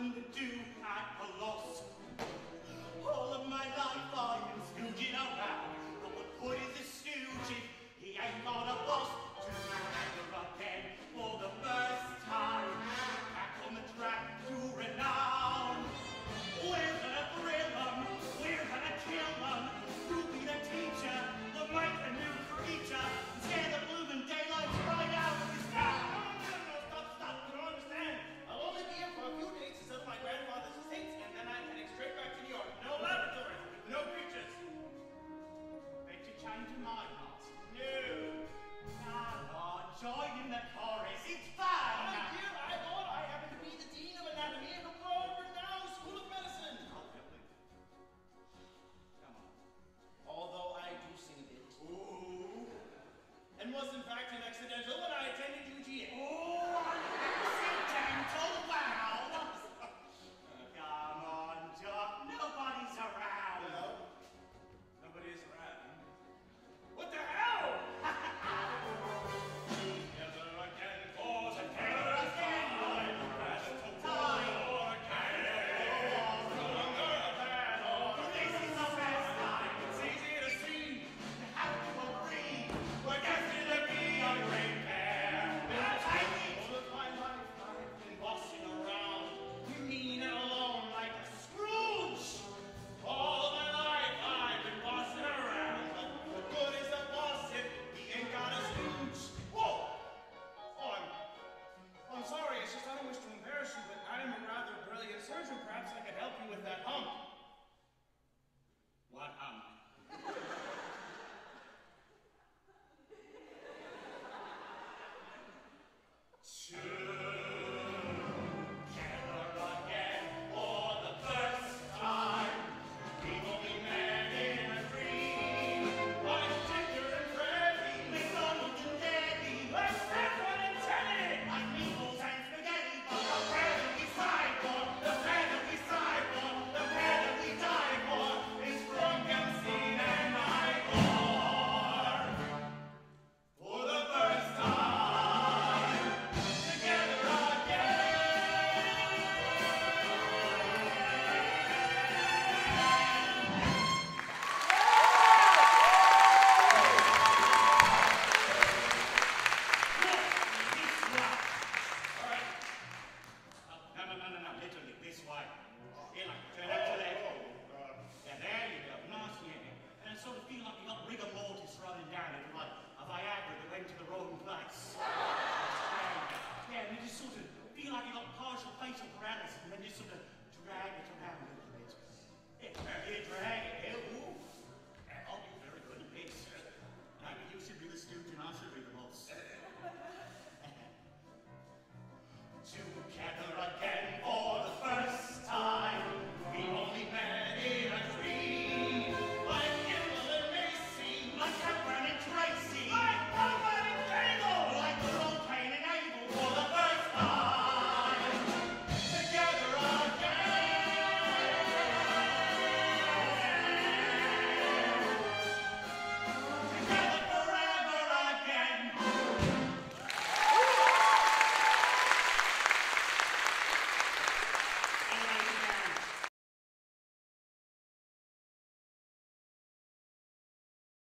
nothing to do. into my class. No. Now, join in the chorus. It's fine. Thank you. I thought I happen to be the Dean of Anatomy of the world-renowned School of Medicine. Come on. Although I do sing a bit. Ooh. And was, in fact, an accidental,